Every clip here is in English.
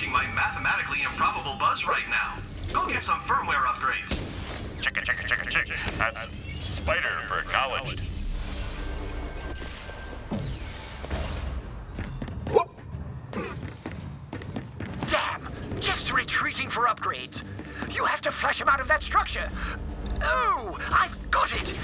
really my mathematically improbable buzz right now. Go get some firmware upgrades. Chicka, chicka, chicka, chick. That's spider for acknowledged. Damn! Geoff's retreating for upgrades. You have to flush him out of that structure. Oh, I've got it!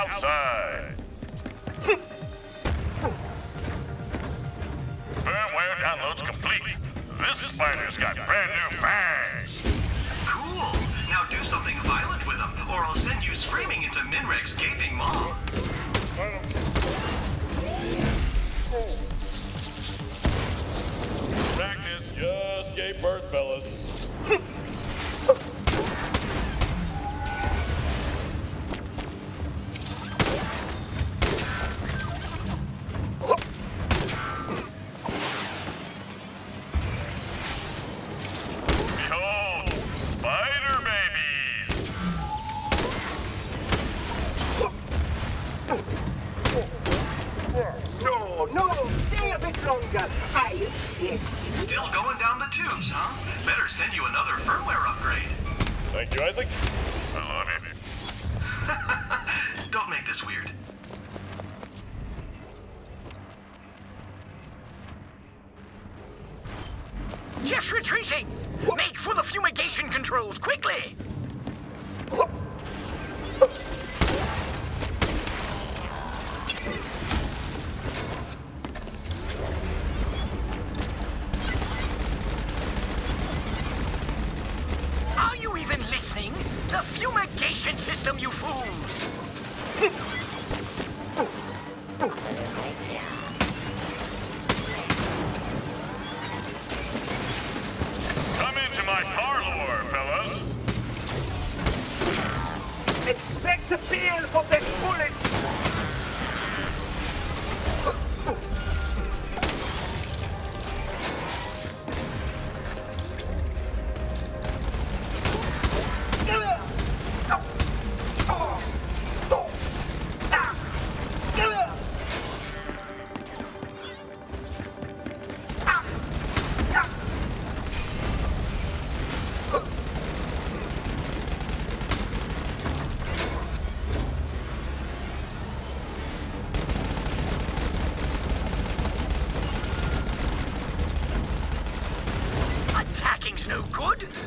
Outside. Firmware download's complete. This spider's got brand new No, no, stay a bit longer. I insist. Still going down the tubes, huh? Better send you another firmware upgrade. Thank you, ISIC. I love it. Don't make this weird. Geoff's retreating! Make for the fumigation controls, quickly! The fumigation system, you fools!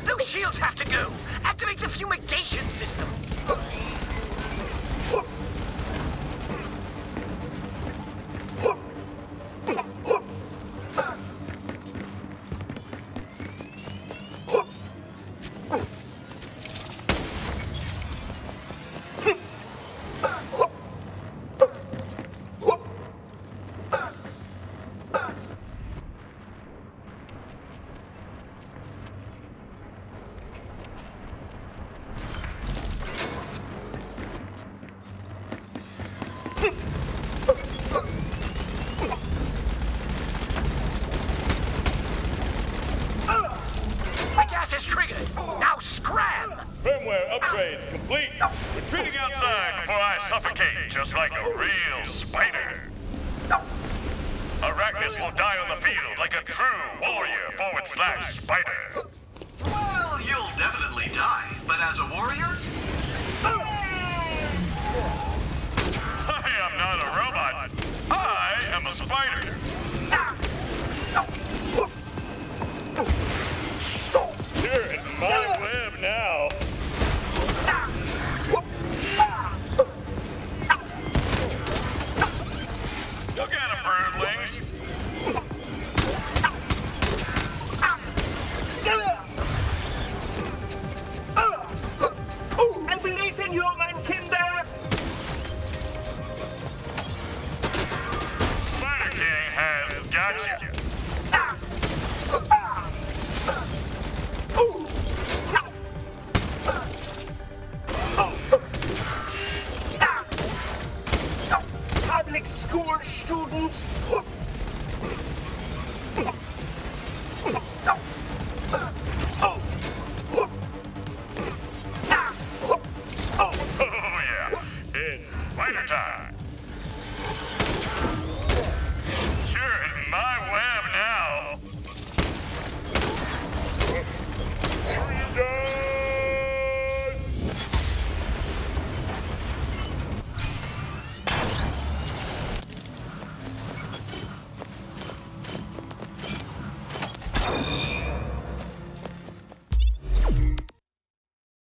Those shields have to go. Activate the fumigation system. Upgrades complete. Retreating outside before I suffocate, just like a real spider. Arachnis will die on the field like a true warrior forward slash spider. Well, you'll definitely die, but as a warrior,